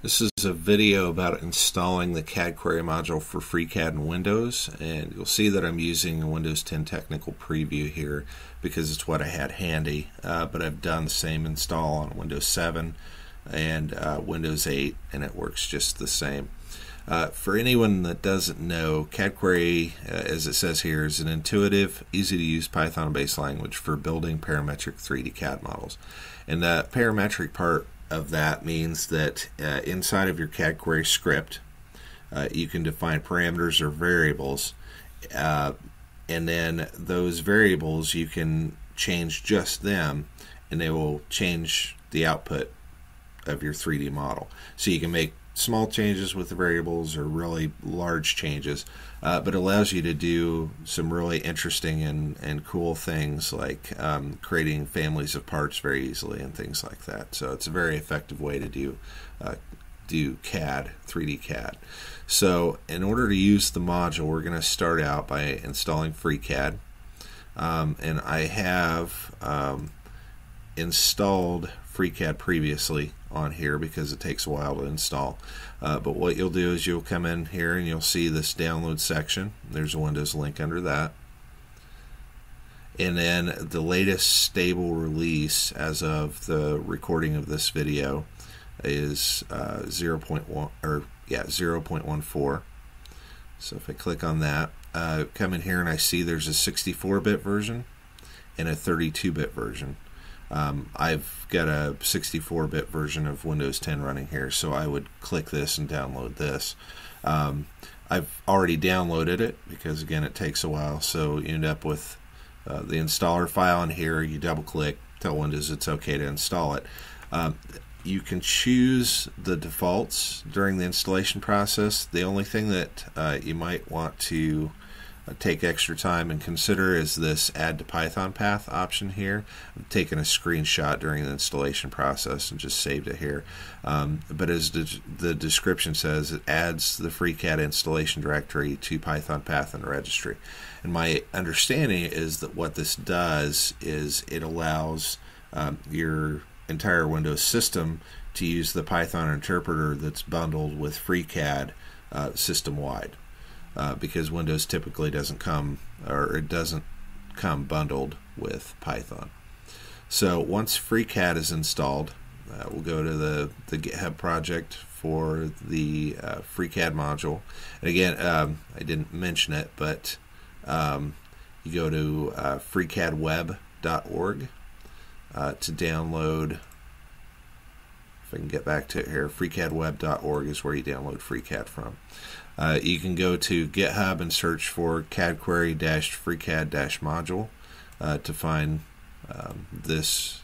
This is a video about installing the CadQuery module for FreeCAD in Windows and you'll see that I'm using a Windows 10 technical preview here because it's what I had handy uh, but I've done the same install on Windows 7 and uh, Windows 8 and it works just the same. Uh, for anyone that doesn't know, CadQuery, uh, as it says here, is an intuitive, easy to use Python based language for building parametric 3D CAD models. And the parametric part of that means that uh, inside of your CadQuery script, uh, you can define parameters or variables, uh, and then those variables you can change just them, and they will change the output of your 3D model. So you can make small changes with the variables or really large changes, uh, but allows you to do some really interesting and, and cool things like um, creating families of parts very easily and things like that. So it's a very effective way to do uh, do CAD, 3D CAD. So in order to use the module, we're going to start out by installing FreeCAD. Um, and I have um, installed FreeCAD previously on here because it takes a while to install. Uh, but what you'll do is you'll come in here and you'll see this download section. There's a Windows link under that. And then the latest stable release as of the recording of this video is uh, 0.1 or yeah 0.14. So if I click on that, uh, come in here and I see there's a 64-bit version and a 32-bit version. Um, I've got a 64-bit version of Windows 10 running here, so I would click this and download this. Um, I've already downloaded it because again it takes a while, so you end up with uh, the installer file in here. You double click, tell Windows it's okay to install it. Um, you can choose the defaults during the installation process. The only thing that uh, you might want to take extra time and consider is this add to Python path option here. I've taken a screenshot during the installation process and just saved it here. Um, but as the, the description says, it adds the FreeCAD installation directory to Python path and registry. And my understanding is that what this does is it allows um, your entire Windows system to use the Python interpreter that's bundled with FreeCAD uh, system wide uh, because Windows typically doesn't come or it doesn't come bundled with Python. So once FreeCAD is installed, uh, we'll go to the, the GitHub project for the uh, FreeCAD module. And again, um, I didn't mention it, but um, you go to uh, freecadweb.org uh, to download if I can get back to it here, freecadweb.org is where you download FreeCAD from. Uh, you can go to GitHub and search for cadquery-freecad-module uh, to find um, this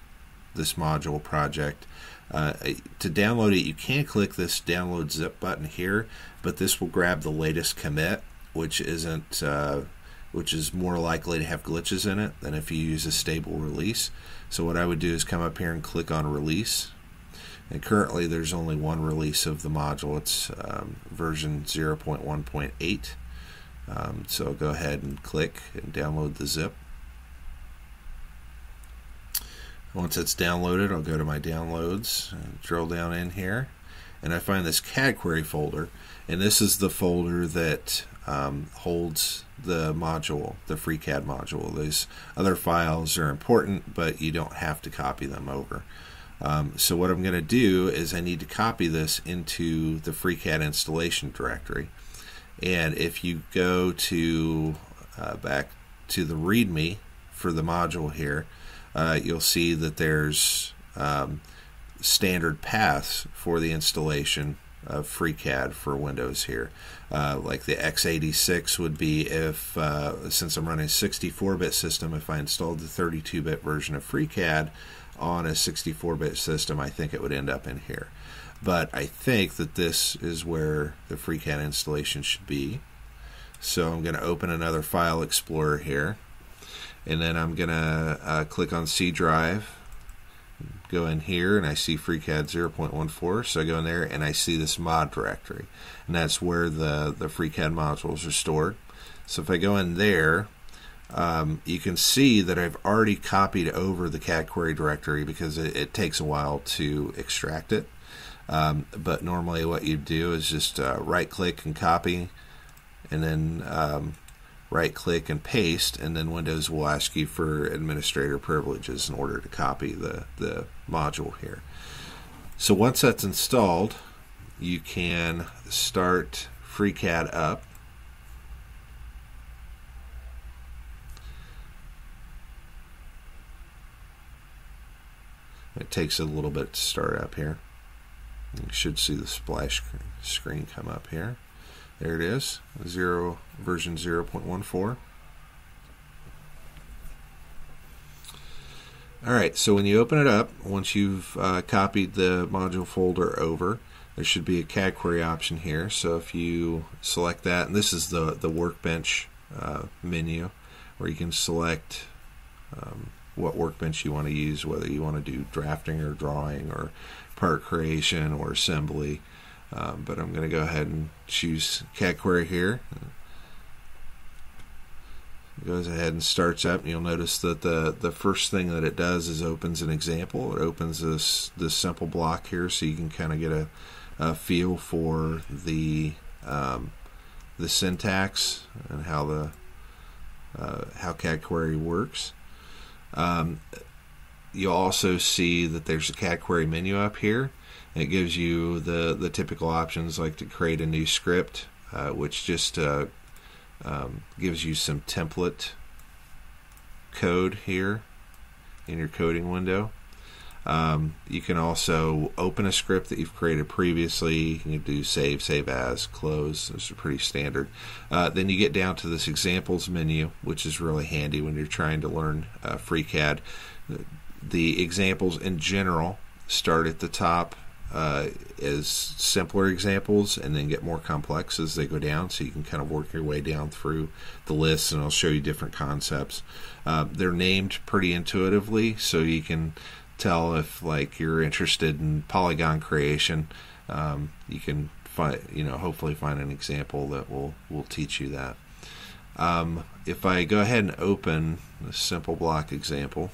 this module project. Uh, to download it, you can click this download zip button here, but this will grab the latest commit, which isn't uh, which is more likely to have glitches in it than if you use a stable release. So what I would do is come up here and click on release and currently there's only one release of the module. It's um, version 0.1.8. Um, so go ahead and click and download the zip. Once it's downloaded, I'll go to my downloads and drill down in here. And I find this CadQuery folder. And this is the folder that um, holds the module, the FreeCAD module. These other files are important, but you don't have to copy them over. Um, so what I'm going to do is I need to copy this into the FreeCAD installation directory. And if you go to uh, back to the README for the module here, uh, you'll see that there's um, standard paths for the installation of FreeCAD for Windows here. Uh, like the x86 would be if, uh, since I'm running a 64-bit system, if I installed the 32-bit version of FreeCAD, on a 64-bit system, I think it would end up in here. But I think that this is where the FreeCAD installation should be. So I'm going to open another file explorer here. And then I'm going to uh, click on C drive, go in here, and I see FreeCAD 0.14. So I go in there and I see this mod directory. And that's where the, the FreeCAD modules are stored. So if I go in there, um, you can see that I've already copied over the CadQuery directory because it, it takes a while to extract it. Um, but normally what you do is just uh, right click and copy and then um, right click and paste and then Windows will ask you for administrator privileges in order to copy the, the module here. So once that's installed you can start FreeCAD up It takes a little bit to start up here. You should see the splash screen come up here. There it is, zero version 0.14. All right, so when you open it up, once you've uh, copied the module folder over, there should be a CadQuery option here. So if you select that, and this is the, the workbench uh, menu where you can select um, what workbench you want to use, whether you want to do drafting or drawing or part creation or assembly. Um, but I'm going to go ahead and choose CadQuery here. It goes ahead and starts up, and you'll notice that the the first thing that it does is opens an example. It opens this this simple block here, so you can kind of get a, a feel for the um, the syntax and how the uh, how CadQuery works. Um, you'll also see that there's a CadQuery menu up here. It gives you the, the typical options like to create a new script, uh, which just uh, um, gives you some template code here in your coding window. Um, you can also open a script that you've created previously. You can do save, save as, close. Those are pretty standard. Uh, then you get down to this examples menu, which is really handy when you're trying to learn uh, FreeCAD. The examples in general start at the top uh, as simpler examples and then get more complex as they go down. So you can kind of work your way down through the list, and I'll show you different concepts. Uh, they're named pretty intuitively, so you can tell if like you're interested in polygon creation. Um, you can find, you know, hopefully find an example that will will teach you that. Um, if I go ahead and open a simple block example,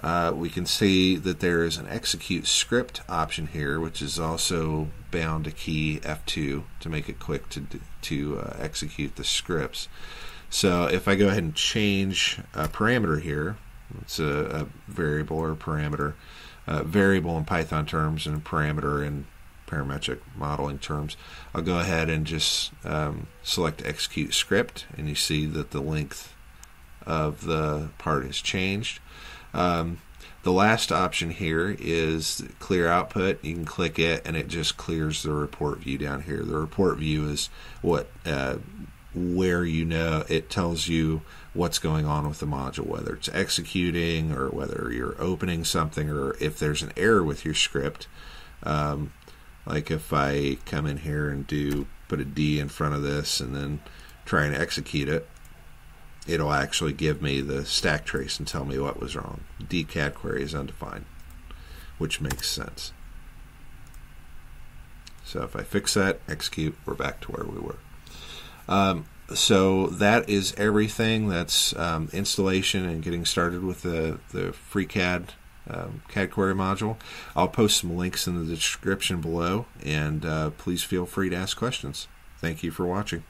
uh, we can see that there is an execute script option here, which is also bound to key F2 to make it quick to to uh, execute the scripts. So if I go ahead and change a parameter here, it's a, a variable or a parameter. Uh, variable in Python terms and parameter in parametric modeling terms. I'll go ahead and just um, select execute script and you see that the length of the part has changed. Um, the last option here is clear output. You can click it and it just clears the report view down here. The report view is what uh, where you know it tells you what's going on with the module, whether it's executing or whether you're opening something or if there's an error with your script. Um, like if I come in here and do put a D in front of this and then try and execute it, it'll actually give me the stack trace and tell me what was wrong. DCAD query is undefined, which makes sense. So if I fix that, execute, we're back to where we were. Um, so that is everything. That's um, installation and getting started with the the FreeCAD um, CadQuery module. I'll post some links in the description below, and uh, please feel free to ask questions. Thank you for watching.